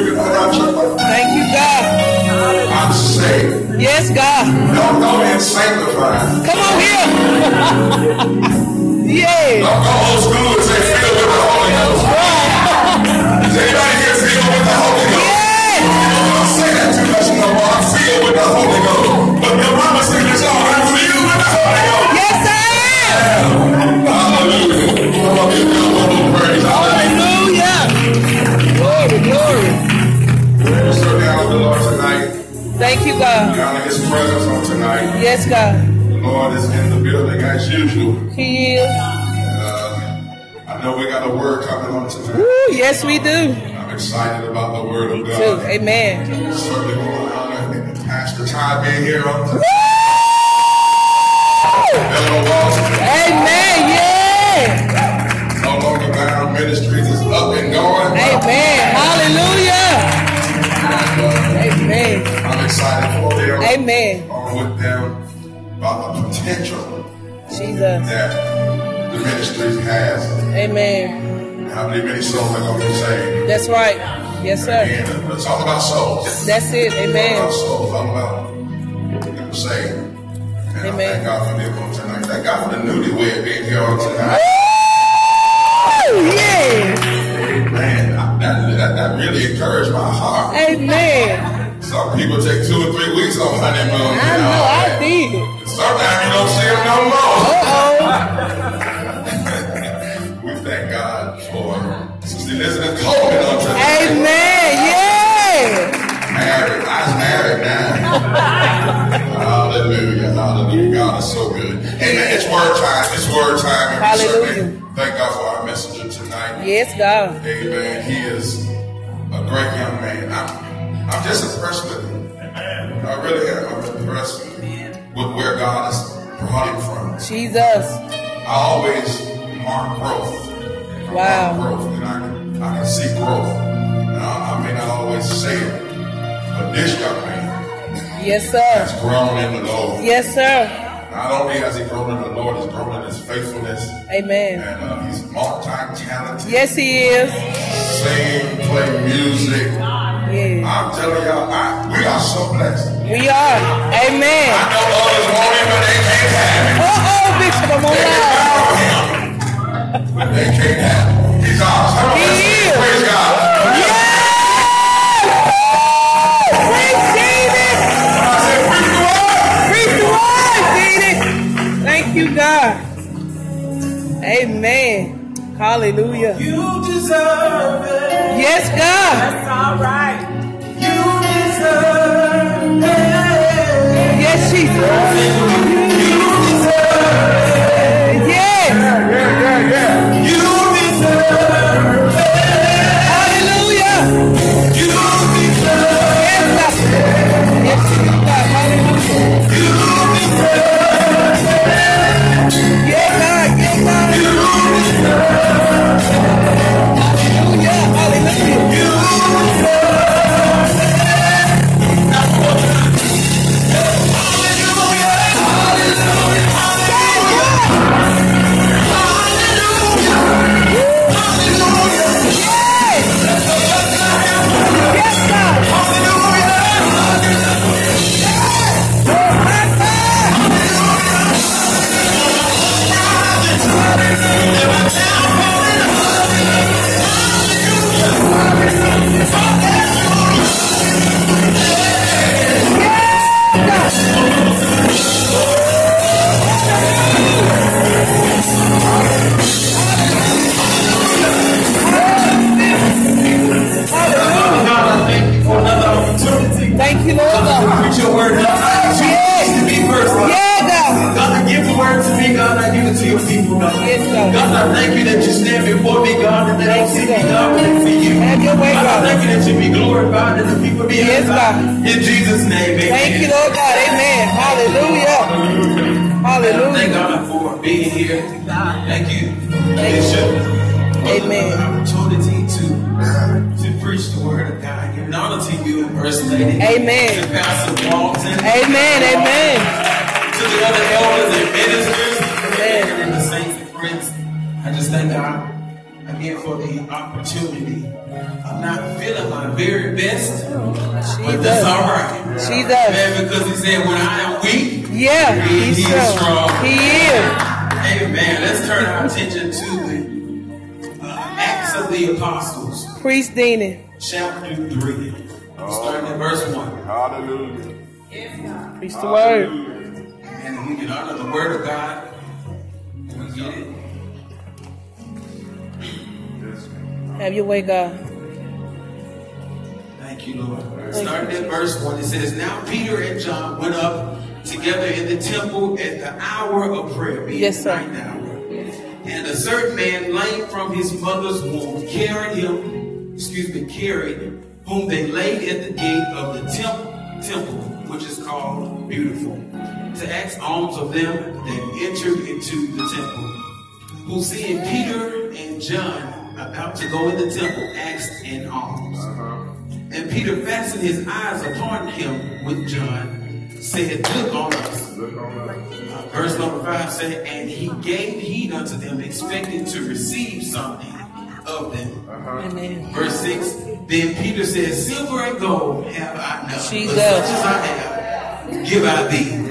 freaking around church. Thank you, God. I'm saved. Yes, God. Don't go in sanctified. Come on here. yeah. God. In His presence on tonight. Yes, God. The Lord is in the building as usual. He is. Uh, I know we got a word coming on tonight. Woo, yes, we do. I'm excited about the word of Too. God. Amen. Certainly want to honor Pastor Ty being here on tonight. Walton, Amen. Along with them about the potential Jesus. that the ministries has. Amen. How many many souls are going to be saved? That's right. Yes, sir. And it's all about souls. That's it. Amen. All about souls. All about people saved. And I Amen. thank God for them on tonight. Thank God for the newlywed being here on tonight. Woo, yeah. I- that, that, that really encouraged my heart. Amen. Some people take two or three weeks on honeymoon. I you know. I did. Sometimes you don't see them no more. Uh oh. We thank God for Sister Elizabeth Coleman on tonight. Amen. Yeah. Married. I was married now. hallelujah. Hallelujah. God is so good. Amen. It's word time. It's word time. Hallelujah. Thank God for our messenger tonight. Yes, God. Amen. He is a great young man. I'm, I'm just impressed with him. I really am. I'm impressed with where God has brought him from. Jesus. I always mark growth. I Wow. Mark growth, and I can, I can see growth. Now, I may not always say it, but this young man Yes, sir. has grown in the Lord. Yes, sir. Not only has he grown in the Lord, he's grown in his faithfulness, Amen. and uh, he's multi-talented. Yes, he is. Sing, play music. Yeah. I'm telling y'all, I, we are so blessed. We are. Amen. I know others him, but they can't have him. Uh oh, Bishop, I'm on They live. want him, but they can't have him. He's ours. He is. praise God. You, God. Amen. Hallelujah. You deserve it. Yes, God. That's all right. Yes. God. In Jesus' name, amen. Thank you, Lord God. Amen. Hallelujah. Hallelujah. Thank God for being here. Thank you, Thank you. Bishop. Amen. Opportunity to, to preach the word of God. Giving honor to you, First Lady. Amen. To Pastor Walton. Amen. Amen. To the other elders and ministers. Amen. And the saints and friends. I just thank God. Again for the opportunity. I'm not feeling my very best, but that's all right. Jesus. Man, because he said, when I am weak, Yeah, he, he's he is strong. He is. Amen. Let's turn our attention to the uh, Acts of the Apostles, Priest Dini. chapter 3. Starting at verse 1. Hallelujah. Preach the word. And we can honor the word of God. We get it. Have your way, God. Thank you, Lord. Starting at verse 1, it says, Now Peter and John went up together in the temple at the hour of prayer, being Yes, sir. hour. And a certain man, lame from his mother's womb, carried him, excuse me, carried, whom they laid at the gate of the temple, temple, which is called Beautiful, to ask alms of them that entered into the temple. Who seeing Peter and John about to go in the temple, asked in alms. And Peter fastened his eyes upon him with John, said, Look on us. Uh, verse number five said, And he gave heed unto them, expecting to receive something of them. Amen. Verse 6 Then Peter said, Silver and gold have I none, but Jesus. such as I have, give I thee.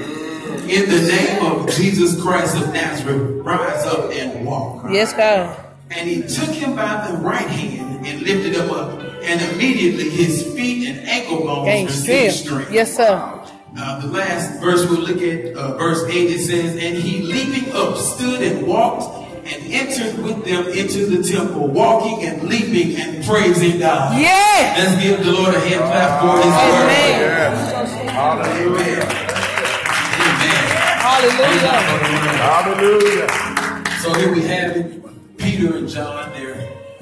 In the name of Jesus Christ of Nazareth, rise up and walk. Yes, God. And he took him by the right hand and lifted him up. And immediately his feet and ankle bones Gain received strength. strength. Yes, sir. Uh, the last verse we'll look at, uh, verse 8, it says, And he leaping up stood and walked and entered with them into the temple, walking and leaping and praising God. Yeah. Let's give the Lord a hand clap for his word. Amen. Hallelujah. Amen. Hallelujah. Hallelujah. So here we have it. Peter and John, they're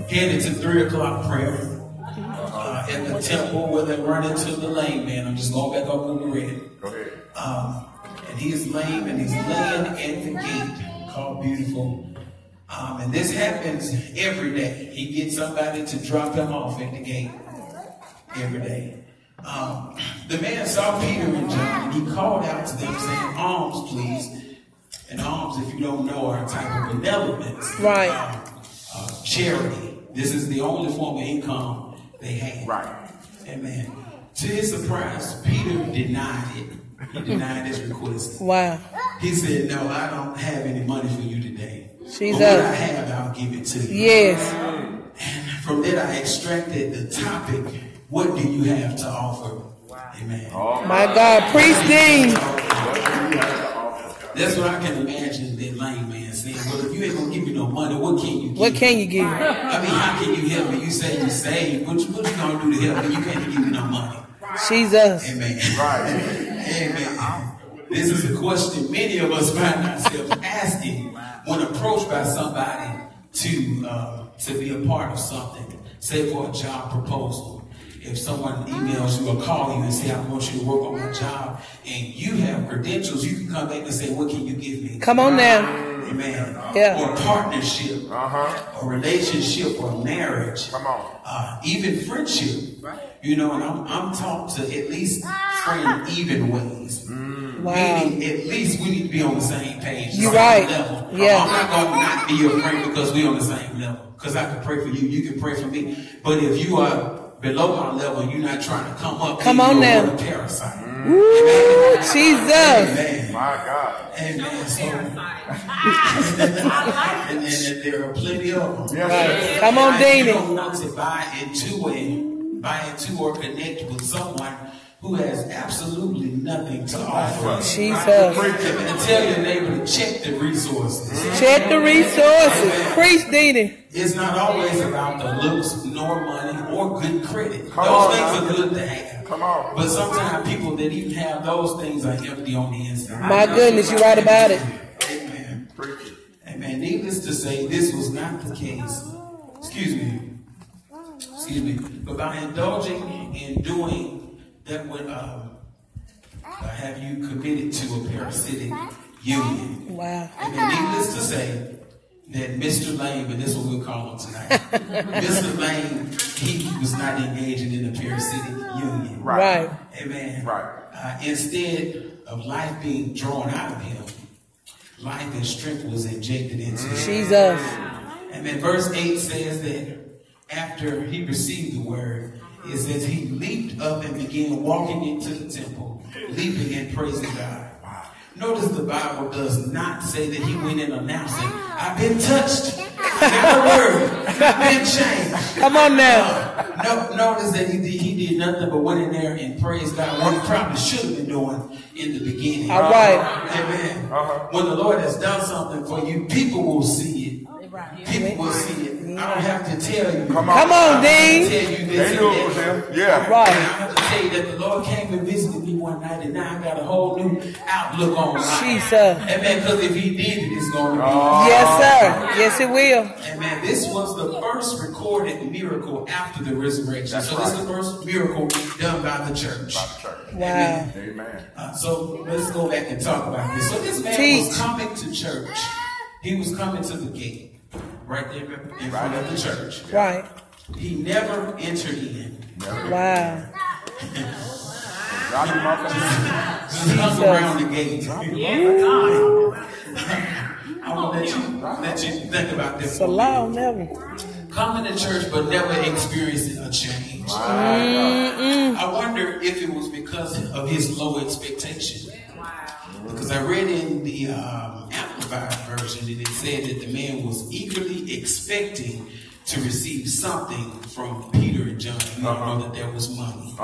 headed to three o'clock prayer uh, at the temple where they run into the lame man. I'm just going back over the red. Go ahead. Um, and he's lame and he's laying at the gate called Beautiful. Um, and this happens every day. He gets somebody to drop him off at the gate every day. Um, the man saw Peter and John and he called out to them saying, Alms, please. And alms, if you don't know, are a type of benevolence. Right. Uh, uh, charity. This is the only form of income they had. Right. Amen. To his surprise, Peter denied it. He denied his request. Wow. He said, No, I don't have any money for you today. Jesus. But what I have, I'll give it to you. Yes. And from that, I extracted the topic What do you have to offer? Wow. Amen. My God. Priest Dean. That's what I can imagine that lame man saying. Well, if you ain't going to give me no money, what can you give? What can you give? I mean, how can you help me? You say you saved. What, you- what you going to do to help me? You can't give me no money. Jesus. Amen. Right. Amen. This is a question many of us find ourselves asking when approached by somebody to uh, to be a part of something. Say for a job proposal. If someone emails you or call you and say, I want you to work on my job, and you have credentials, you can come back and say, What can you give me? Come on now. Amen. Yeah. Or partnership, Uh-huh. or relationship, or marriage Come on. uh, even friendship. Right. You know, and I'm, I'm taught to at least friend even ways. Wow. Meaning, at least we need to be on the same page. You same right. Level. Yeah. I'm not going to not be your friend because we're on the same level. Because I can pray for you, you can pray for me. But if you are below our level you're not trying to come up, Come on you're now. a parasite. Woo, Jesus. Amen. My God. Amen. So, and, and, and there are plenty of them. Yes, Come on, If you Dana. don't want to buy into a buy into or connect with someone who has absolutely nothing to offer. Jesus. And tell your neighbor to check the resources. Mm-hmm. Check the resources. Priest Dini. It's not always about the looks, nor money, or good credit. Come those on, things now. are good to have. Come on. But sometimes people that even have those things are empty on the inside. My goodness, you're right about it. Amen. Preach it. Amen. Needless to say, this was not the case. Excuse me. Excuse me. But by indulging in doing that would um, uh, have you committed to a parasitic union. Wow. Amen. Needless to say, that Mr. Lane, but this is what we'll call him tonight, Mr. Lane, he was not engaging in a parasitic union. Right. Amen. Right. Uh, instead of life being drawn out of him, life and strength was injected into him. Jesus. And then verse 8 says that after he received the word, it says he leaped up and began walking into the temple, leaping and praising God. Notice the Bible does not say that he went in announcing, I've been touched. Not a word. I've been changed. Come on now. Uh, no, notice that he did, he did nothing but went in there and praised God. What he probably should have been doing in the beginning. All right. Amen. When the Lord has done something for you, people will see it. People will see it. I don't have to tell you. Come on. Come on, Dean. Tell you They this knew it was him. Yeah. And Right. I have to tell you that the Lord came and visited me one night, and now I got a whole new outlook on life. Jesus. Amen. Because if He did it, it's going to be. Yes, sir. Yes, it will. Amen. This was the first recorded miracle after the resurrection. That's so this is the first miracle done by the church. By the church. Wow. Amen. Uh, so let's go back and talk about this. So this man Teach. was coming to church. He was coming to the gate, right there in front of the church. Right. He never entered in. Never. Wow. God, you motherfucker. Just hung around the gate. Yeah, I will let you let you think about this. It's a loud never. Coming to church but never experiencing a change. I wonder if it was because of his low expectation. Because I read in the um, Amplified version and it said that the man was eagerly expecting to receive something from Peter and John. You know that there was money.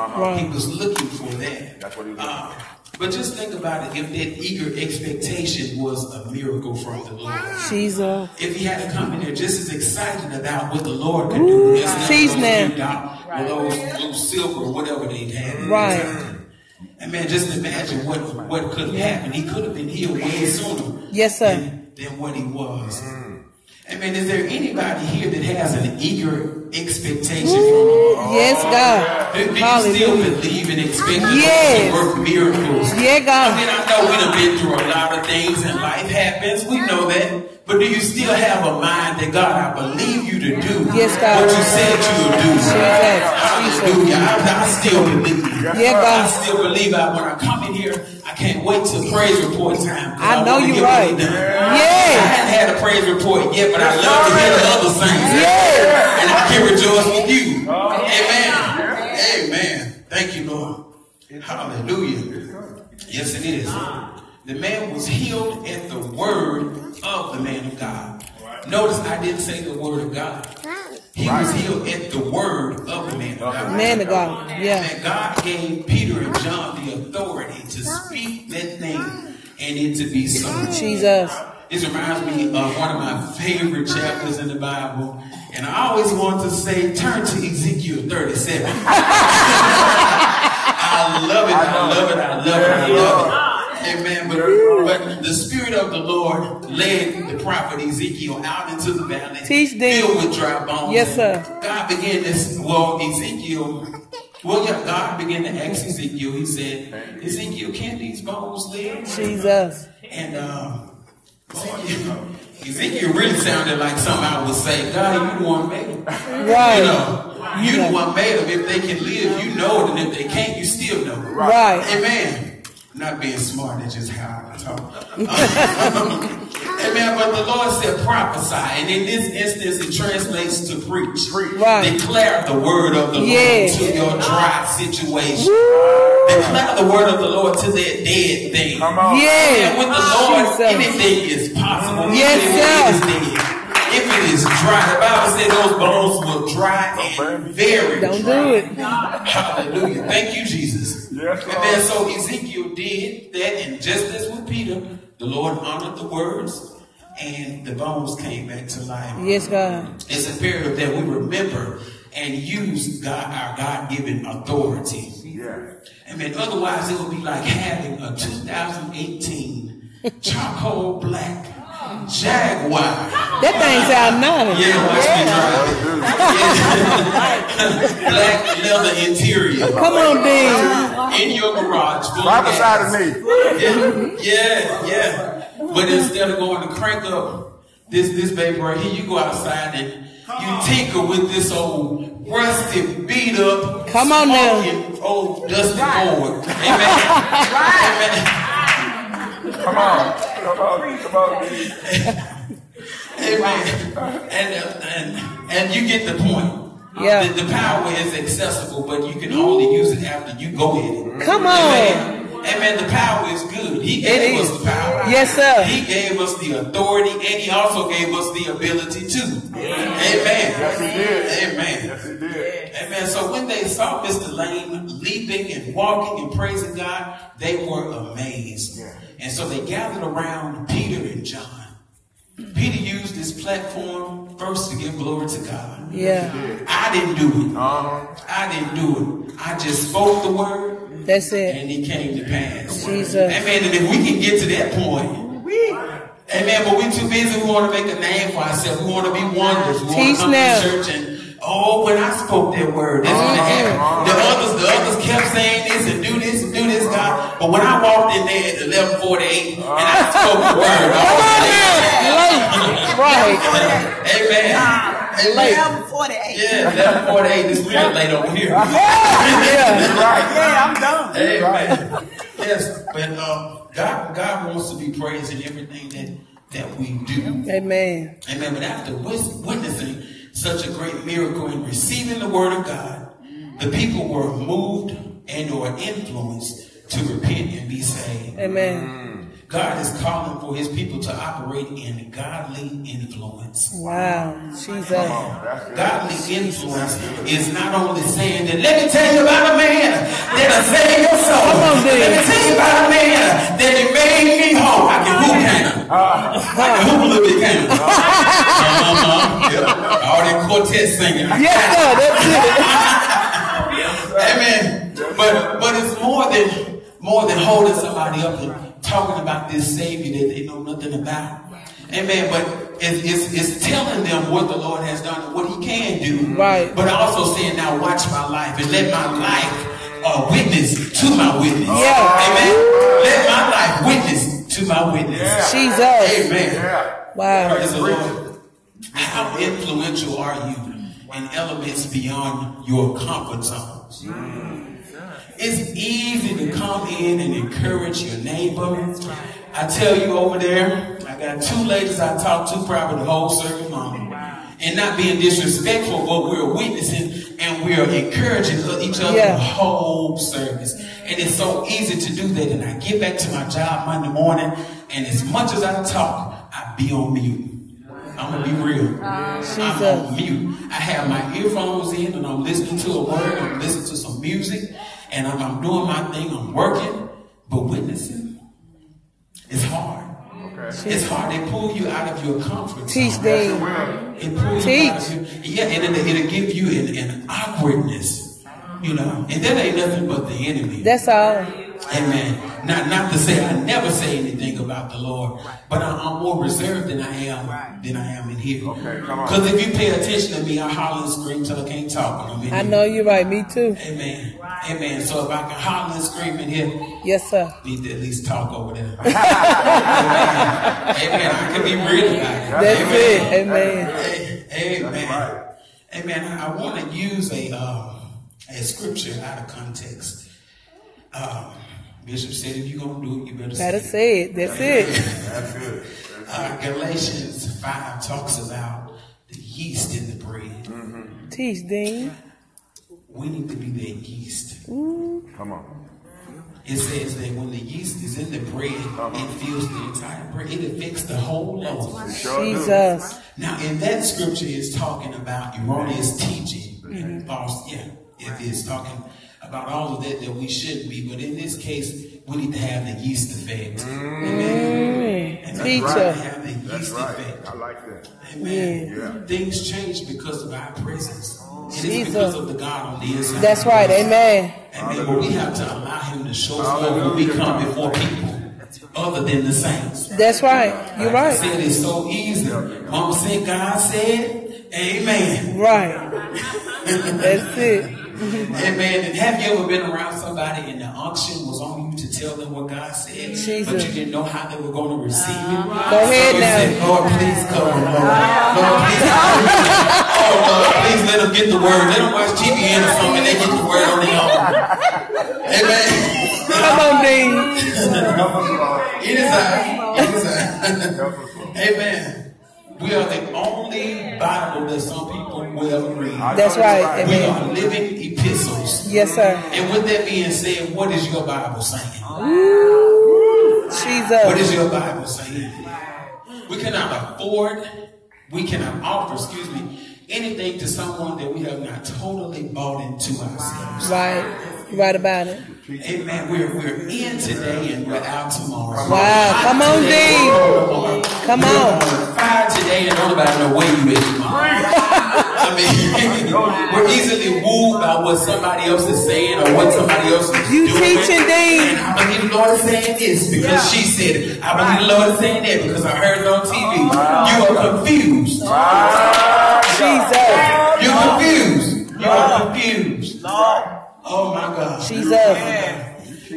He was looking for that. That's what he was looking Uh, but just think about it. If that eager expectation was a miracle from the Lord, Jesus. if he had to come in there just as excited about what the Lord could do, as not teach those now. few dollars, or those, those silver whatever they had. Right. And man, just imagine what what could have happened. He could have been healed way sooner. Yes, sir. Than, than what he was. Mm. I mean, is there anybody here that has an eager expectation from the Lord? Mm. Yes, oh, God. Do, do you still believe and expect the Yes. To work miracles? Yeah, I God. mean, I know we done been through a lot of things and life happens. We know that. But do you still have a mind that God, I believe you to do Yes, God. what you said you would do? Jesus. Hallelujah. I, I still believe. Yeah, God. I still believe I, when I come in here, I can't wait till praise report time. 'cause I know you're right. he done. I Yeah. haven't had a praise report yet, but I love to hear the other saints. Yeah. And I can rejoice with you. Amen. Amen. Thank you, Lord. Hallelujah. Yes, it is. The man was healed at the word of the man of God. Notice I didn't say the word of God. He was healed at the word of the man of God. Man of God. Yeah. And God gave Peter and John the authority to speak that name and it to be so. Jesus. This reminds me of one of my favorite chapters in the Bible. And I always want to say, turn to Ezekiel 37. I love it, I love it, I love it, I love it. Amen. But, but the Spirit of the Lord led the prophet Ezekiel out into the valley, Teach them. filled with dry bones. Yes, sir. God began this, well, Ezekiel, well, yeah, God began to ask Ezekiel, he said, Ezekiel, can these bones live? Jesus. And um, Ezekiel, Ezekiel really sounded like something I would say, God, you the one made them. You know, you the one made them. If they can live, you know it. And if they can't, you still know it. Right. Amen. Not being smart, it's just how I talk. Amen. But the Lord said prophesy. And in this instance, it translates to preach. Right. Declare the word of the Yeah. Lord to your dry situation. Declare the word of the Lord to that dead thing. Come on. And with Yeah. the Lord, Jesus. anything is possible. Yes, Even sir. if it is dead. If it is dry, the Bible says those bones will dry and very Don't dry. do it. Hallelujah. Thank you, Jesus. Yes, and then so Ezekiel did that, and just as with Peter, the Lord honored the words, and the bones came back to life. Yes, God. It's imperative that we remember and use God, our God-given authority. Yeah. I mean, otherwise it would be like having a 2018 charcoal black Jaguar. That thing sound nice. Yeah, watch me drive. Yeah. black leather interior Come on, Dean. in your garage. full of Prophesy gas. to me. Yeah, yeah, yeah. But instead of going to crank up this this baby right here, you go outside and you tinker with this old rusty, beat up, Come on now. smoking old dusty Ford. Amen. right. Amen. Come on. Come on. Come on. dude. Amen. And, uh, and, and you get the point. Yeah. The, the power is accessible, but you can only use it after you go in it. Come on. Amen. Amen. The power is good. He gave us the power. Yes, sir. He gave us the authority, and he also gave us the ability to. Amen. Yes, he did. Amen. Yes, he did. Amen. So when they saw Mr. Lane leaping and walking and praising God, they were amazed. And so they gathered around Peter and John. Peter used this platform first to give glory to God. Yeah. I didn't do it. Uh-huh. I didn't do it. I just spoke the word That's it. and it came to pass. Jesus. Amen. And if we can get to that point, Amen. But we're too busy. We want to make a name for ourselves. We want to be wonders. We want Teach to come now. to church and oh, when I spoke that word, that's what happened. The others, the others kept saying this and do this and do this, God. But when I walked in there at eleven forty eight and I spoke the word, Come on now. Late. Right. Amen. Eleven forty eight. Yeah, eleven forty eight. It's real late over here. Yeah. Yeah, right. Yeah, I'm done. Amen. Yes, but um, God, God wants to be praised in everything that that we do. Amen. Amen. But after witnessing such a great miracle in receiving the word of God, the people were moved and or influenced to repent and be saved. Amen. God is calling for his people to operate in godly influence. Wow. Jesus. Godly influence is not only saying that, let me tell you about a man that'll save your soul. Come on, let me Dave. tell you about a man that he made me whole. I can hoop kind of. I can hoop a little bit kind of. Uh-huh. Yep. Quartet singing. Yes, sir. That's it. Amen. But but it's more than more than holding somebody up and talking about this Savior that they know nothing about. Amen. But it's, it's, it's telling them what the Lord has done and what He can do. Right. But also saying, now watch my life and let my life uh, witness to my witness. Yeah. Amen. Let my life witness to my witness. Jesus. Amen. Yeah. Wow. Praise the Lord. How influential are you in elements beyond your comfort zones? It's easy to come in and encourage your neighbor. I tell you over there, I got two ladies I talked to probably the whole service long. And not being disrespectful, but we're witnessing and we're encouraging each other Yeah. the whole service. And it's so easy to do that. And I get back to my job Monday morning, and as much as I talk, I be on mute. I'm gonna be real. Oh, I'm on mute. I have my earphones in and I'm listening to a word, I'm listening to some music, and I'm, I'm doing my thing, I'm working, but witnessing is hard. It's hard. They pull you out of your comfort Teach zone. them. It pulls you out of your, yeah, and it'll, it'll give you an, an awkwardness, you know, and that ain't nothing but the enemy. That's all. Amen. Not not to say I never say anything about the Lord, but I, I'm more reserved than I am than I am in here. Okay, come on. Because if you pay attention to me, I holler and scream till I can't talk. I'm in I know you're right. Me too. Amen. Amen. So if I can holler and scream in here, Yes, sir. need to at least talk over there. Amen. Amen. I can be real about it. That's Amen. it. Amen. Amen. Amen. I, I want to use a um, a scripture out of context. Um, Bishop said, if you're gonna do it, you better Gotta say say it. That's it. That's it. Uh, Galatians five talks about the yeast in the bread. Mm-hmm. Teach, Dean. We need to be that yeast. Come on. It says that when the yeast is in the bread, it uh-huh. fills the entire bread. It affects the whole loaf. Sure do. Jesus. Now, in that scripture, is talking about erroneous teaching. Mm-hmm. False, yeah, it is talking about all of that that we shouldn't be. But in this case, we need to have the yeast effect. Mm. Amen. And we need to have the That's yeast right. effect. I like that. Amen. Yeah. Things change because of our presence. It is Jesus. because of the God on the inside. That's right. Amen. Amen. But we have to allow Him to show forth when we come before people other than the saints. That's right. You're Like I right. said, it's so easy. Mama said, God said, Amen. Right. That's it. Amen. And have you ever been around somebody and the unction was on you to tell them what God said, but you didn't know how they were going to receive it? Uh-huh. Go ahead so. Said, Lord, please them, Lord. Lord, please them. Oh, Lord, please let them get the word. Let them watch TBN or something and they get the word on their own. Amen. Come on, Dean. Help us, Lord. It is I. It is I. Help us, Lord. Amen. We are the only Bible that some people will ever read. That's right. We Amen. are living epistles. Yes, sir. And with that being said, what is your Bible saying? What Jesus. is your Bible saying? We cannot afford, we cannot offer, excuse me, anything to someone that we have not totally bought into ourselves. Right. Right about it. Amen. We're, we're in today and we're out tomorrow. Wow. Come on, Today, D. we're. Come We're on. on fire today and nobody know where you is tomorrow. I mean, we're easily wooed by what somebody else is saying or what somebody else is You doing. teaching, Dean. And I believe the Lord is saying this because she said it. I believe the Lord is saying that because I heard it on TV. Oh, you are confused. Jesus. You're confused. You are confused. Oh my God. Jesus.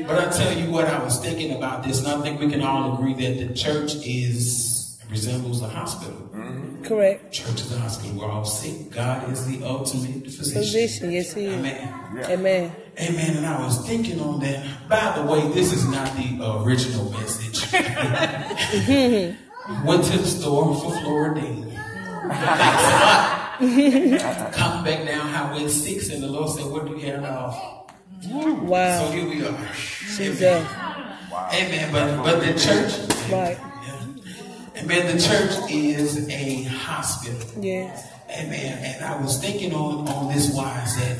But I tell you what, I was thinking about this, and I think we can all agree that the church is resembles a hospital. Mm-hmm. Correct. Church is a hospital. We're all sick. God is the ultimate physician. Position. Yes, he is. Amen. Amen. Amen. And I was thinking on that. By the way, this is not the original message. Went to the store for Floridine. Thanks a lot. Come back down Highway 6, and the Lord said, What do you have now? So Wow. here we are. Jesus. Amen. But but the church, Right. yeah. Amen. The church is a hospital. Yes. Amen. And I was thinking on on this wise that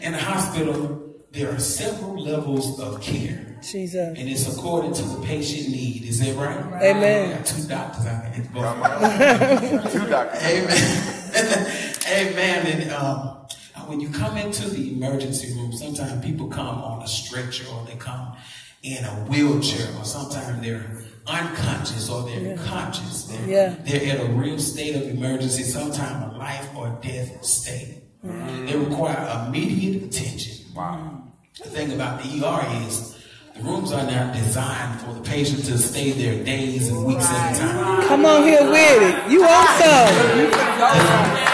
in a hospital there are several levels of care. Jesus. And it's according to the patient need. Is that right? Amen. I got two doctors out there. Both. Two doctors. Amen. Amen. And um, when you come into the emergency room, sometimes people come on a stretcher or they come in a wheelchair or sometimes they're unconscious or they're conscious. They're, Yeah. they're in a real state of emergency, sometimes a life or death state. They require immediate attention. Wow. The thing about the ER is the rooms are not designed for the patient to stay there days and weeks at a time. Come on here with it. You also.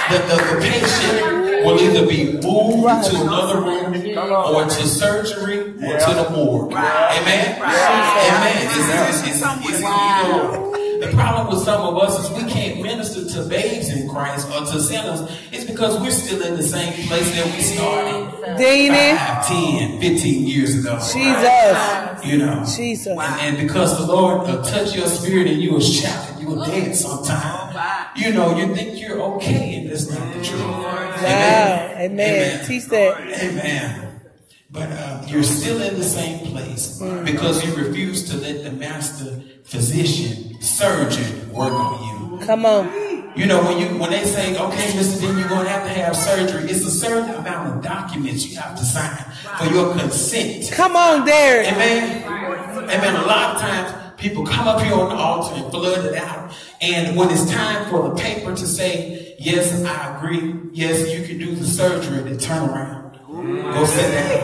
The, the, the patient will either be moved to another room or to surgery or to the morgue. Amen? Amen. It's, it's, it's, it's either or. The problem with some of us is we can't minister to babes in Christ or to sinners. It's because we're still in the same place that we started Dini. 5, 10, 15 years ago. Jesus. You know. Jesus. And, and because the Lord will touch your spirit and you were shouting, you will dance sometime. You know, you think you're okay, and that's not the truth. Wow. Amen. Teach that. Amen. But uh, you're still in the same place because you refuse to let the master physician, surgeon work on you. Come on. You know, when you when they say, okay, Mr. Dean, you're gonna have to have surgery, it's a certain amount of documents you have to sign for your consent. Come on, Derrick. Amen. Amen. A lot of times people come up here on the altar and flood it out. And when it's time for the paper to say, yes, I agree, yes, you can do the surgery, they turn around. Go sit down.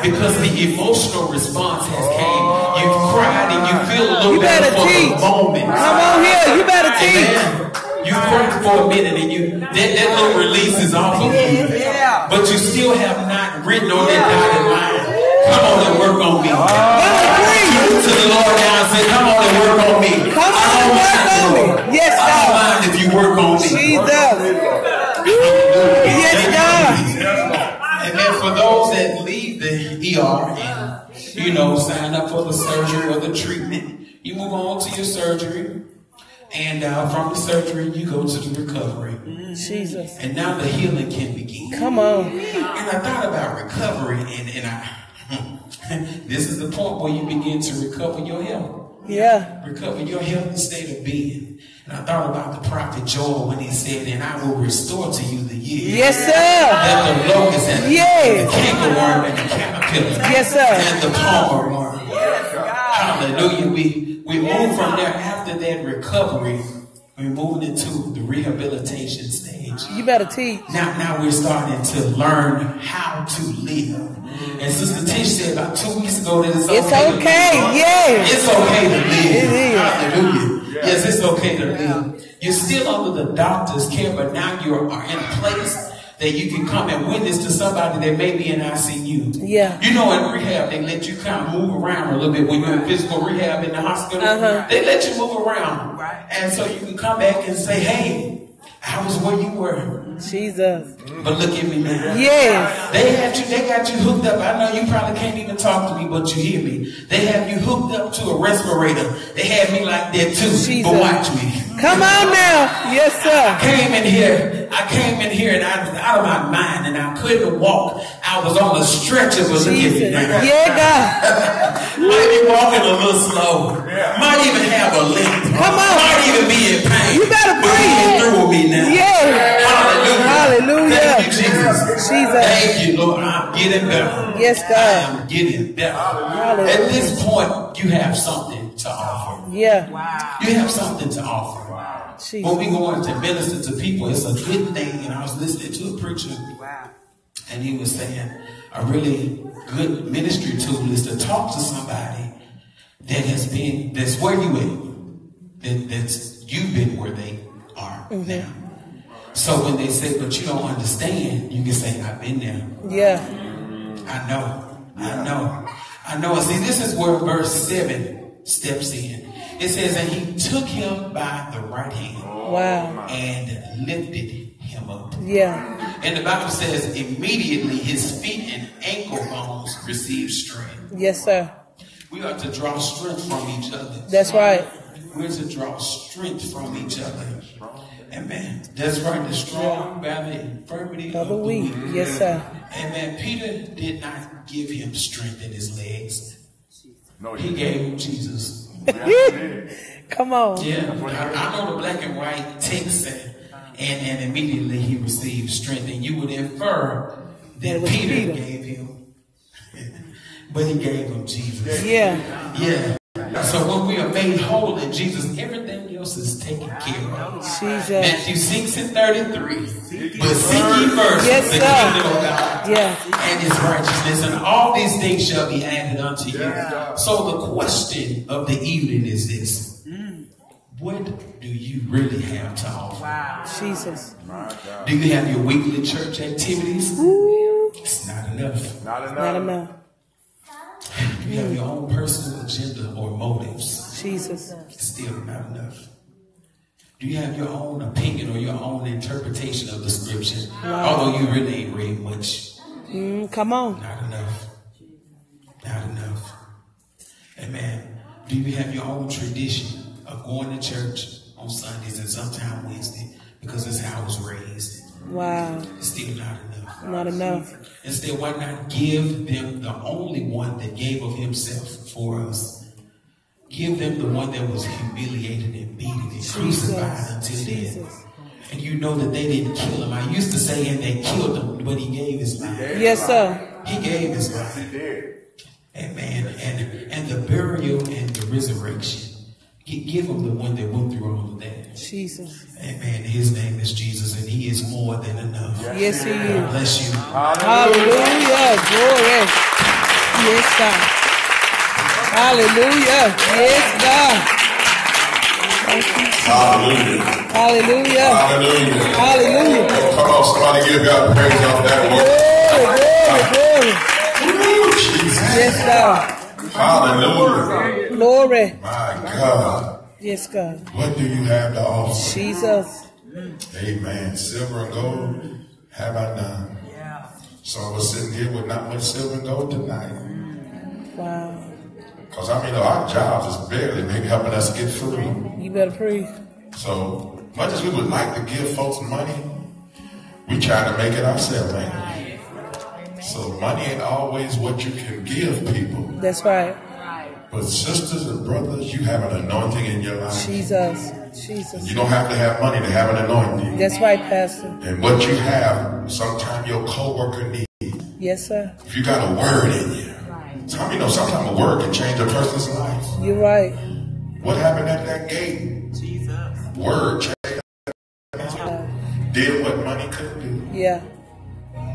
Because the emotional response has came. You've cried and you feel a little better for teach. the moment. Come on here. You better teach. You cried for a minute and you that, that little release is off of you. But you still have not written on that dotted line. Come on and work on me. Oh. Agree. To the Lord now and say, come on and work on me. Come on and work on me. Yes, I don't God. mind if you work on me. Jesus. Those that leave the ER and, you know, sign up for the surgery or the treatment, you move on to your surgery. And uh, from the surgery, you go to the recovery. Jesus. And now the healing can begin. Come on. And I thought about recovery, and, and I, this is the point where you begin to recover your health. Yeah. recover your healthy state of being. And I thought about the prophet Joel when he said, and I will restore to you the years Yes, sir. that the locust and Yes. the cankerworm and the caterpillar Yes, sir. and the palmer worm. Yes, Hallelujah. We, we move from there after that recovery. We're moving into the rehabilitation stage. You better teach. Now, now we're starting to learn how to live. And Sister Tish said about two weeks ago that it's okay. It's to live. okay. Yes. It's okay to live. It is. Hallelujah. Yes, it's okay to live. You're still under the doctor's care, but now you are in a place that you can come and witness to somebody that may be in ICU. Yeah. You know, in rehab, they let you kind of move around a little bit when you're in physical rehab in the hospital. Uh-huh. They let you move around. Right. And so you can come back and say, hey, I was where you were. Jesus. But look at me now. Yes. They had you, they got you hooked up. I know you probably can't even talk to me, but you hear me. They have you hooked up to a respirator. They had me like that too. Jesus. But watch me. Come on now. Yes, sir. I came in here. I came in here and I was out of my mind and I couldn't walk. I was on a stretcher, but look at me Jesus. now. Yeah, God. Might be walking a little slow. Might even have a limp. Come on. Might even be in pain. You better But he breathe. is through with me now. Yeah. Hallelujah. Hallelujah. Thank you, Jesus. Jesus. Thank you, Lord. I'm getting better. Yes, God. I'm getting better. Hallelujah. At this point, you have something to offer. Yeah. You have something to offer. When we Jesus. go to minister to people, it's a good thing. And I was listening to a preacher, and he was saying a really good ministry tool is to talk to somebody that has been that's where you at, that, that's you've been where they are now. Mm-hmm. So when they say, "But you don't understand," you can say, "I've been there. Yeah. I know. I know. I know." See, this is where verse seven steps in. It says, "And he took him by the right hand." Wow. and lifted him up. Yeah. And the Bible says immediately his feet and ankle bones received strength. Yes, sir. We are to draw strength from each other. That's right. We're to draw strength from each other. Amen. That's right. The strong by the infirmity Of of the the weak. weak. Yes, sir. Amen. Peter did not give him strength in his legs. No, He you gave him Jesus. Come on. Yeah, I, I know the black and white text and, and, and immediately he received strength. And you would infer That that it was Peter, Peter. gave him, but he gave him Jesus. Yeah. Yeah. So when we are made whole in Jesus, everything else is taken care of. Jesus. Matthew 6 and 33. But seek ye first Yes, the sir. kingdom of God Yeah. and his righteousness, and all these things shall be added unto you. So the question of the evening is this. What do you really have to offer? Jesus. Do you have your weekly church activities? Ooh. It's not enough. Not enough. Not enough. You have your own personal agenda or motives? Jesus. Still not enough. Do you have your own opinion or your own interpretation of the scripture? Although you really ain't read much. Mm, come on. Not enough. Not enough. Amen. Do you have your own tradition of going to church on Sundays and sometime Wednesday because that's how I was raised? Wow. Still not enough. Not enough. Instead, why not give them the only one that gave of himself for us? Give them the one that was humiliated and beaten and crucified until death. And you know that they didn't kill him. I used to say, and they killed him, but he gave his life. Yes, sir. He gave his life. He did. Amen. And and the burial and the resurrection. Give him the one that went through all of that. Jesus. Amen. His name is Jesus, and he is more than enough. Yes, he God is. bless you. Hallelujah. Glory. Yes, God. Hallelujah. Yes, God. Thank you. Hallelujah. Hallelujah. Hallelujah. Hallelujah. Come on, somebody give God praise off that word. Glory, glory, glory. Jesus. Yes, God. Hallelujah. Glory. My God. Yes, God. What do you have to offer? Jesus. Amen. Silver and gold have I none. So I was sitting here with not much silver and gold tonight. Wow. Because I mean, our jobs is barely maybe helping us get through. You better preach. So much as we would like to give folks money, we try to make it ourselves, man. So money ain't always what you can give people. That's right. But sisters and brothers, you have an anointing in your life. Jesus. Jesus. You don't have to have money to have an anointing. That's right, Pastor. And what you have, sometimes your coworker needs. Yes, sir. If you got a word in you, how many know sometimes a word can change a person's life? You're right. What happened at that gate? Jesus. Word changed. Did what money couldn't do. yeah.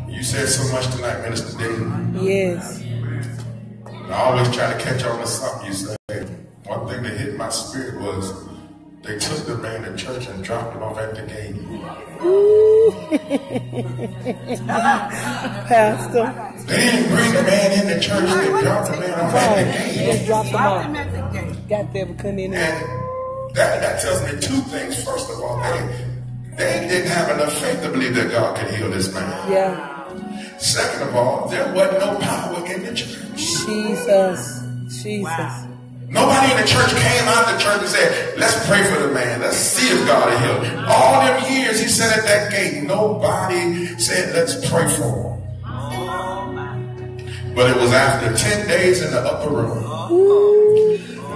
You said so much tonight, Minister David. Yes. I always try to catch on to something you say. One thing that hit my spirit was they took the man to church and dropped him off at the gate. Ooh, Pastor. They didn't bring the man in the church. They dropped the man off at the gate. Just dropped them off. Got there, but couldn't in there. That, that tells me two things. First of all, they, they didn't have enough faith to believe that God could heal this man. Yeah. Second of all, there wasn't no power in the church. Jesus. Jesus. Nobody in the church came out of the church and said, let's pray for the man. Let's see if God will heal. him." All them years he sat at that gate, nobody said, let's pray for him. But it was after 10 days in the upper room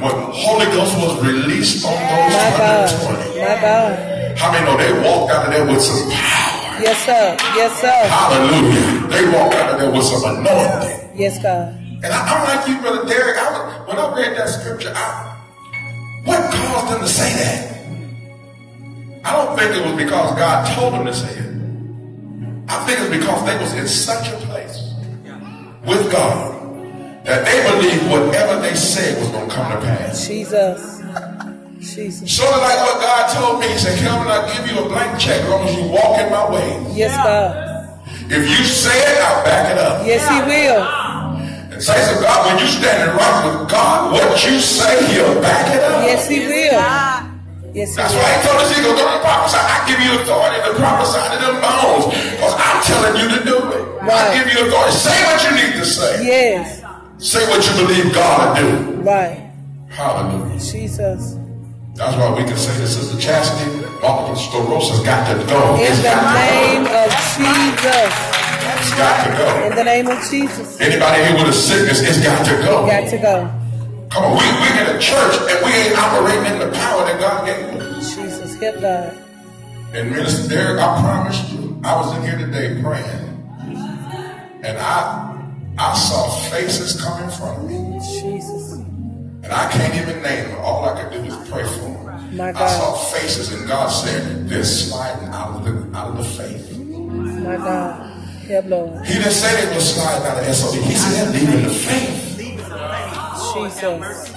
when Holy Ghost was released on those My God. 120. My God. How many know they walked out of there with some power? Yes, sir. Yes, sir. Hallelujah. They walked out of there with some anointing. Yes, God. And I, I'm like you, Brother Derrick. I was, when I read that scripture, I, what caused them to say that? I don't think it was because God told them to say it. I think it's because they was in such a place with God that they believed whatever they said was going to come to pass. Jesus. Jesus. Sort of like what God told me. He said, Kelvin, I'll give you a blank check as long as you walk in my way. Yes, God. If you say it, I'll back it up. Yes, He will. And say to God, when you standing right with God, what you say, he'll back it up. Yes, He will. Yes, He That's why will. he told us, he goes, don't prophesy. I give you authority to prophesy to them bones. Because I'm telling you to do it. I give you authority. Say what you need to say. Yes. Say what you believe God will do. Right. Hallelujah. Jesus. That's why we can say this is the chastity. Multiple sclerosis got to go. In It's the name of Jesus. It's got to go. In the name of Jesus. Anybody here with a sickness, it's got to go. Got to go. Come on, we, we in a church and we ain't operating in the power that God gave us. Jesus. Help God. And Minister Derrick, I promise you, I was in here today praying, and I I saw faces come in front of me, Jesus. And I can't even name them. All I could do is pray for them. My I saw faces, and God said they're sliding out of the out of the faith. My God. Help, Lord. He didn't say they were sliding out of SOB. He said they're leaving the faith. Jesus.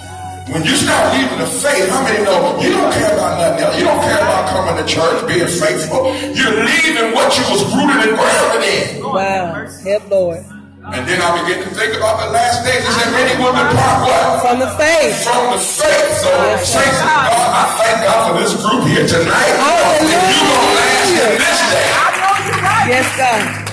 When you start leaving the faith, how many know you don't care about nothing else? You don't care about coming to church, being faithful. You're leaving what you was rooted and grounded in. Wow. Help, Lord. And then I begin to think about the last days. He said, many will depart what? From the faith. From the faith. So, Yes, saints of God, I thank God for this group here tonight. Hallelujah. If you going to last in this day, Yes, God.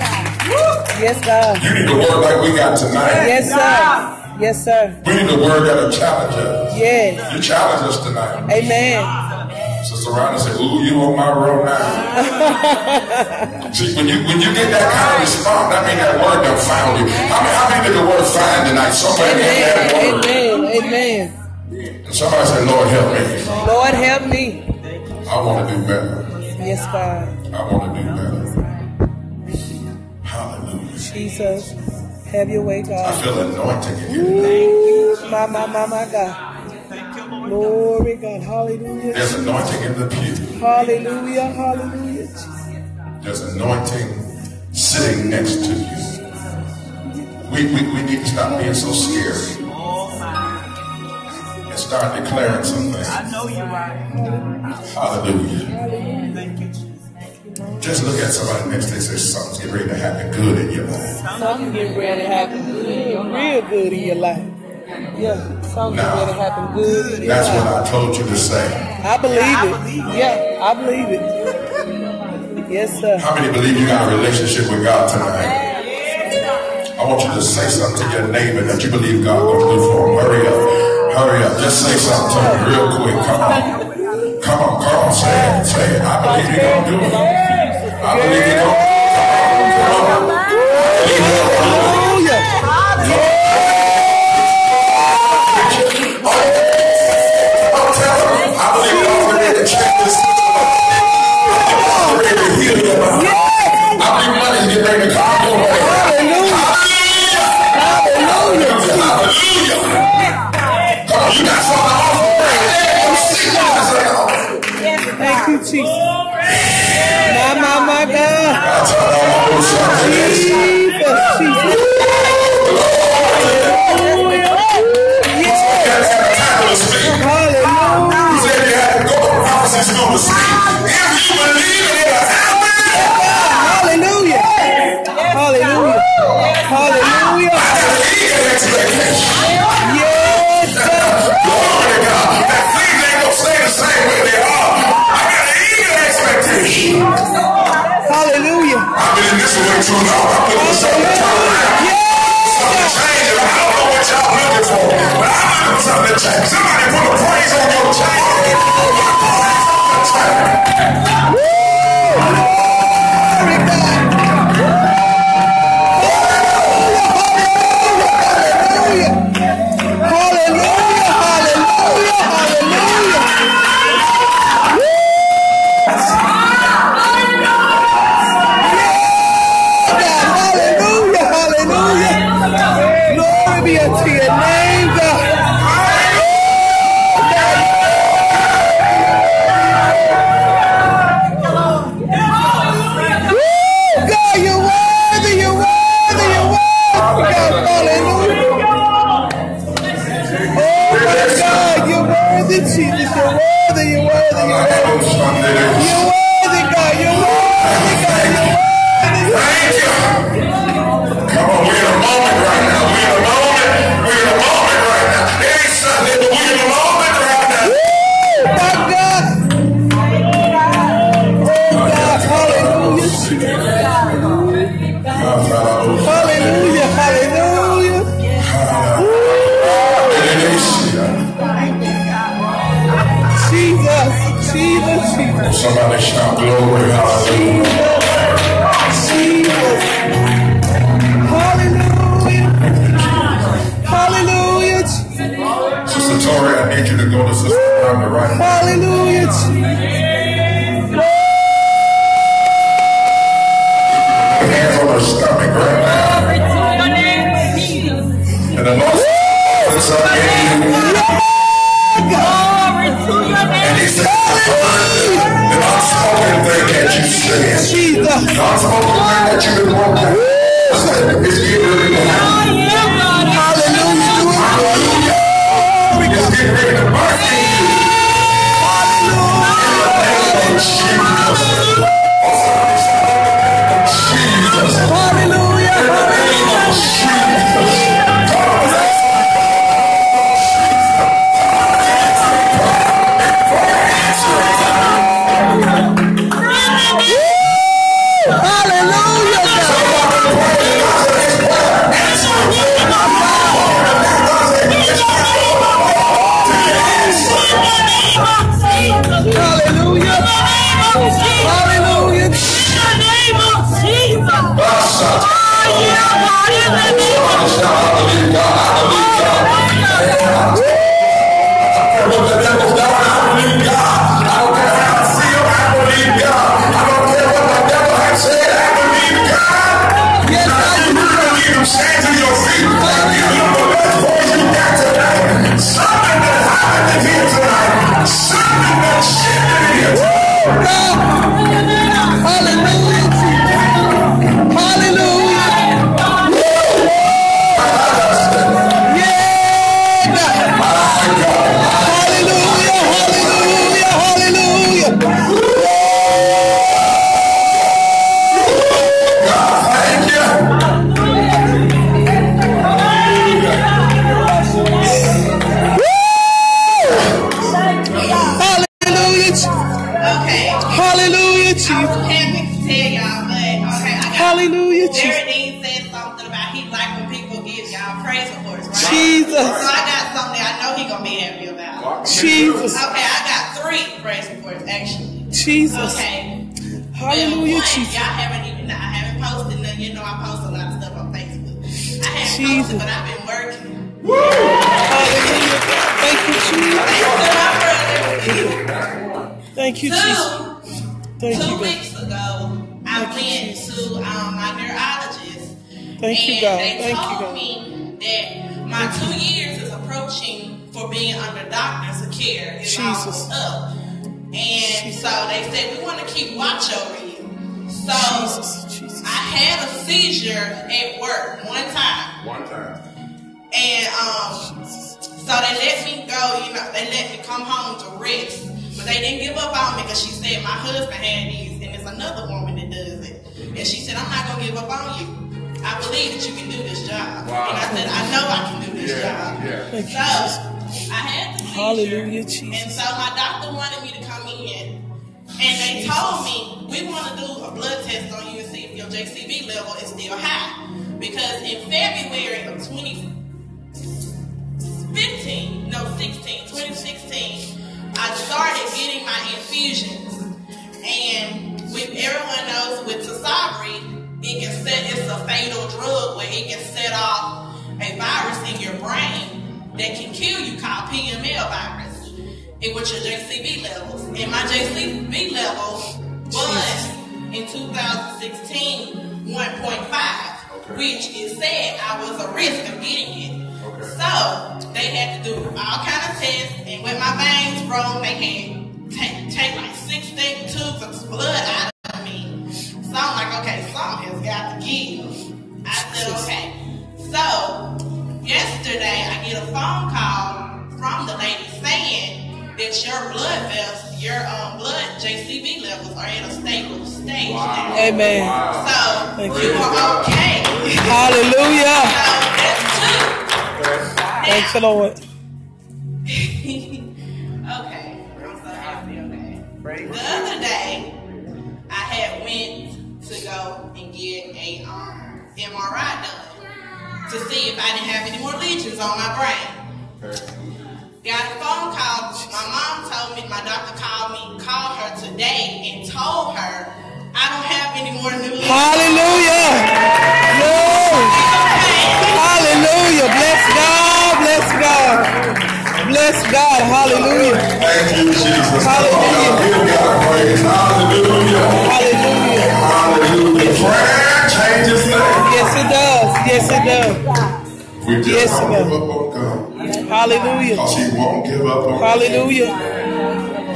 Yes, God. you need the word like we got tonight. Yes, sir. Yes, sir. We need the word that'll challenge us. Yes. You challenge us tonight. Amen. Sister Rhonda said, ooh, you on my road now. See, when you when you get that kind of response, that means that word done found you. How many, how many did the word find tonight? Somebody get that Amen. word. Amen. Amen. And somebody said, Lord, help me. Lord, help me. I want to do better. Yes, God. I want to do better. Hallelujah. Jesus. Have your way, God. I feel anointing in. Ooh, my, my, my, my God. Glory, God. Hallelujah. There's anointing in the pew. Hallelujah. Hallelujah. There's anointing sitting next to you. We, we, we need to stop being so scared and start declaring some things. I know you right. Hallelujah. Thank you, Just look at somebody next to you and say something's getting ready to happen good in your life. Something's getting ready to happen good, real good in your life. Yeah, something getting ready to happen good in That's what. I told you to say. I believe it. Yeah, I believe it. Yes, sir. How many believe you got a relationship with God tonight? I want you to say something to your neighbor that you believe God will do for him. Hurry up. Hurry up. Just say something to him real quick. Come on. Come on, come on, say it. Say it. I believe you're going to do it. I believe you're going to do it. Come on. Come on. Hallelujah. I've been in this way too long. I've been I don't know what y'all for, but I'm to change. Somebody put a praise on your change. Woo! Seizure at work one time. One time. And um, so they let me go, you know, they let me come home to rest. But they didn't give up on me because she said my husband had these and there's another woman that does it. And she said, I'm not gonna give up on you. I believe that you can do this job. Wow. And I said, I know I can do this Yeah, job. yeah. Thank you, So I had the seizure. Hallelujah, And so my doctor wanted me to come in. And they told me, we want to do a blood test on you JCV level is still high. Because in February of 2015, no, 16, 2016, I started getting my infusions. And with everyone knows with Tysabri, it can set, it's a fatal drug where it can set off a virus in your brain that can kill you called PML virus and with your JCV levels. And my JCV level was in 2016 1.5, which is said I was a risk of getting it. So they had to do all kind of tests, and when my veins broke, they had take, take like 16 tubes of blood out of me. So I'm like, okay, something has got to give. I said, okay. So yesterday I get a phone call from the lady saying that your blood vessels, your um, blood JCV levels are in a stable stage now. Amen. So Thank you you. are okay. Hallelujah. So that's two. Thanks the Lord. okay. I'm so happy, okay. The other day, I had went to go and get a um, MRI done to see if I didn't have any more lesions on my brain. Got a phone call. My mom told me, my doctor called me, called her today and told her I don't have any more new lesions. Hallelujah. Glory. Hallelujah. Bless God. Bless God. Bless God. Hallelujah. Thank you, Jesus. Come on, Hallelujah. y'all. Give God praise. Hallelujah. Hallelujah. Hallelujah. Prayer changes things. Yes, it does. Yes, it does. We just Yes, won't God. give up on God. Hallelujah. Because he won't give up on. Hallelujah.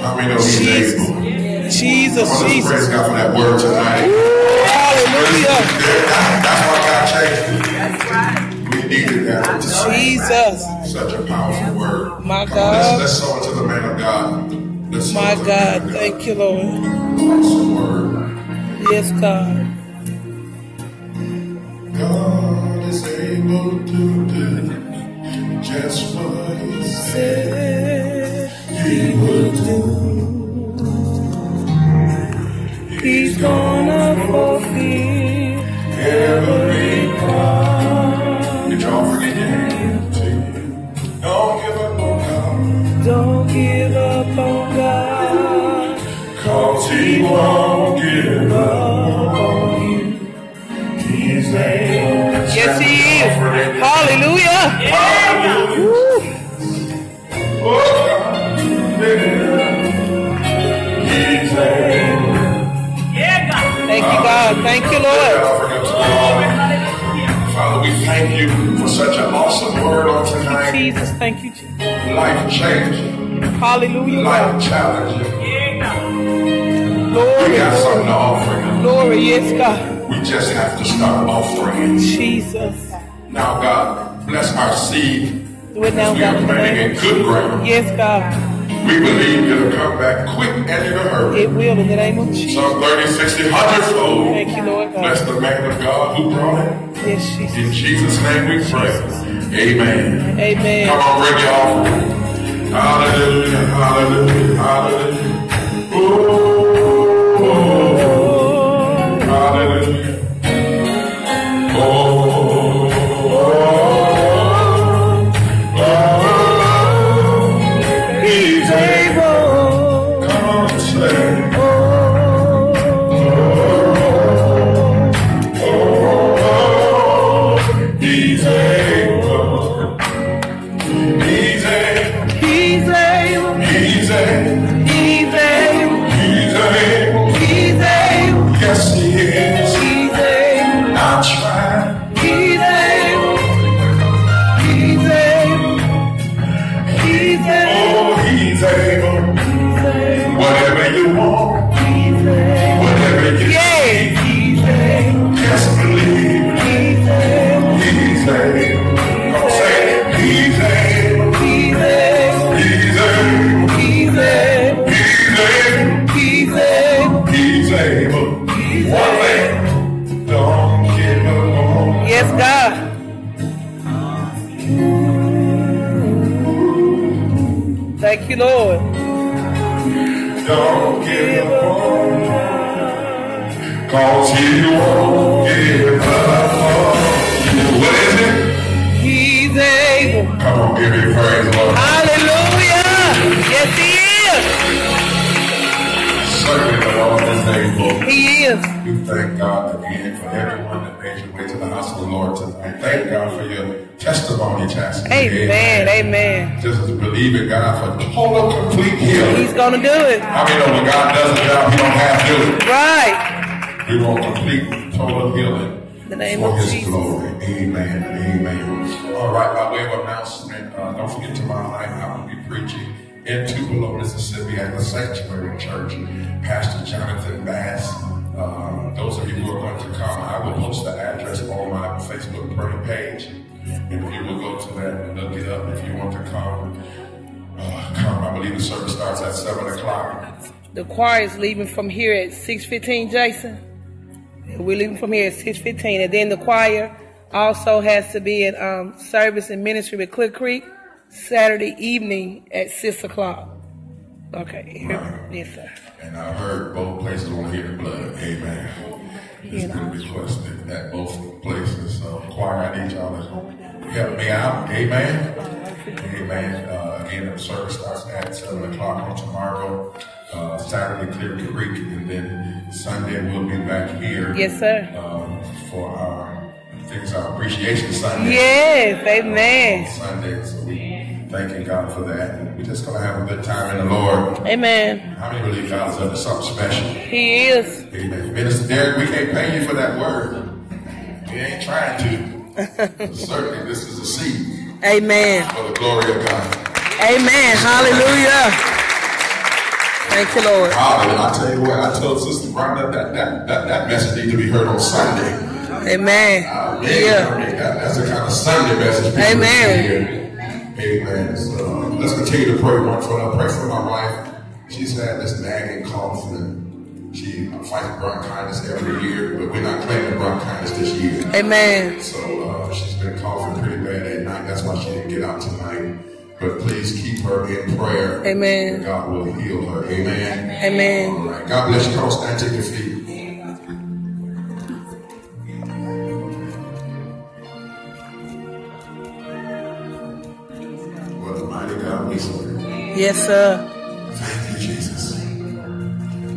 How many know he's Jesus. able? Jesus. Let's Jesus. praise God for that word tonight. Hallelujah. That- That's why God changed it. We needed that. Jesus. Such a powerful word. My Come on, let's, God. let's sow into the man of God. Let's My man God. Thank you, Lord. Awesome word. Yes, God. God able to do just what he said he would do. He's gonna fulfill Every promise. Did y'all forget your hand to you? Don't give up on God. Don't give up on God. Cause he won't He's able. Thank you, God. Thank you, Lord. Father, we thank you for such an awesome word on tonight. Jesus. Thank you, Jesus. Life changing, Hallelujah. life challenging. We Glory. got something to offer him. Glory. Yes, God. We just have to start offering it. Jesus. Now, God, bless our seed Do it now, we God. are planting in good ground. Yes, God. We believe it'll come back quick and in a hurry. It will in the name of Jesus. Some 30, 60, 100 fold. Thank you, Lord God. Bless the man of God who brought it. Yes, Jesus. In Jesus' name we pray. Amen. Amen. Come on, bring your offering. Hallelujah, hallelujah, hallelujah. Oh, oh, hallelujah. Going to do it. Many know when God does a job, He don't have to do it? Right. We want complete, total healing. In the name for of His Jesus. glory. Amen amen. All right, by way of announcement, uh, don't forget tomorrow night I will be preaching in Tupelo, Mississippi at the Sanctuary Church. Pastor Jonathan Bass. Uh, those of you who are going to come, I will post the address on my Facebook prayer page. And if you will go to that and look it up if you want to come, uh, come. Believe the service starts at 7 o'clock. The choir is leaving from here at 6.15, Jason. We're leaving from here at 6.15. And then the choir also has to be in um, service and ministry with Clear Creek Saturday evening at 6 o'clock. Okay. Right. Yes, sir. And I heard both places want to hear the blood. Amen. It's been I. requested at both places. So, choir, I need y'all to help me out. Amen. Amen. Uh, again, the service starts at 7 o'clock on tomorrow. Uh, Saturday, Clear Creek. And then Sunday, we'll be back here. Yes, sir. Um, for our, it's our appreciation Sunday. Yes, on amen. Sunday. So we thanking God for that. And we're just going to have a good time in the Lord. Amen. How many believe God's up to something special? He is. Amen. Minister Derrick, we can't pay you for that word. We ain't trying to. Certainly, this is a seed Amen. for the glory of God. Amen. Hallelujah. Thank you, Lord. Hallelujah. I tell you what, I told Sister Brenda that that, that, that message needs to be heard on Sunday. Amen. Uh, Yeah. I mean, that, that's the kind of Sunday message people Amen. hear. Amen. So let's continue to pray one for her. Pray for my wife. She's had this nagging cough and she fights bronchitis every year, but we're not claiming bronchitis this year. Amen. So uh, she's been coughing pretty bad at night. That's why she didn't get out tonight. But please keep her in prayer. Amen. God will heal her. Amen. Amen. All right. God bless you. Come on, stand to your feet. What a mighty God we serve. Yes, sir.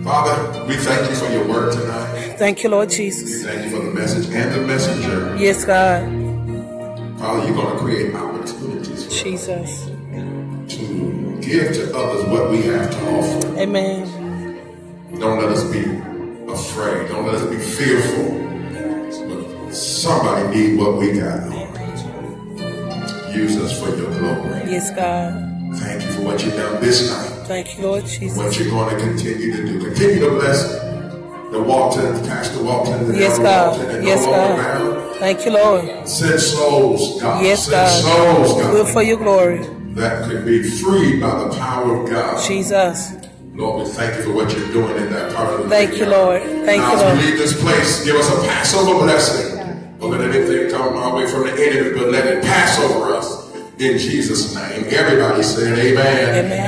Thank you, Jesus. Father, we thank you for your word tonight. Thank you, Lord We Jesus. thank you for the message and the messenger. Yes, God. Father, you're going to create opportunities. Jesus. to give to others what we have to offer. Amen. Don't let us be afraid. Don't let us be fearful. But somebody need what we got. Use us for your glory. Yes, God. Thank you for what you've done this night. Thank you, Lord Jesus. What you're going to continue to do. Continue to bless the Walton, Pastor Walton, the Yes, God. Walton, and Yes, God. now. Thank you, Lord. Send souls, God. Yes, Send God. souls, God. Do it for your glory. that could be freed by the power of God. Jesus. Lord, we thank you for what you're doing in that part of the Thank you. Lord. Thank now, you, as Lord. we leave this place, give us a Passover blessing. Don't let anything come our way from the enemy, but let it pass over us. In Jesus' name. Everybody said amen. Amen.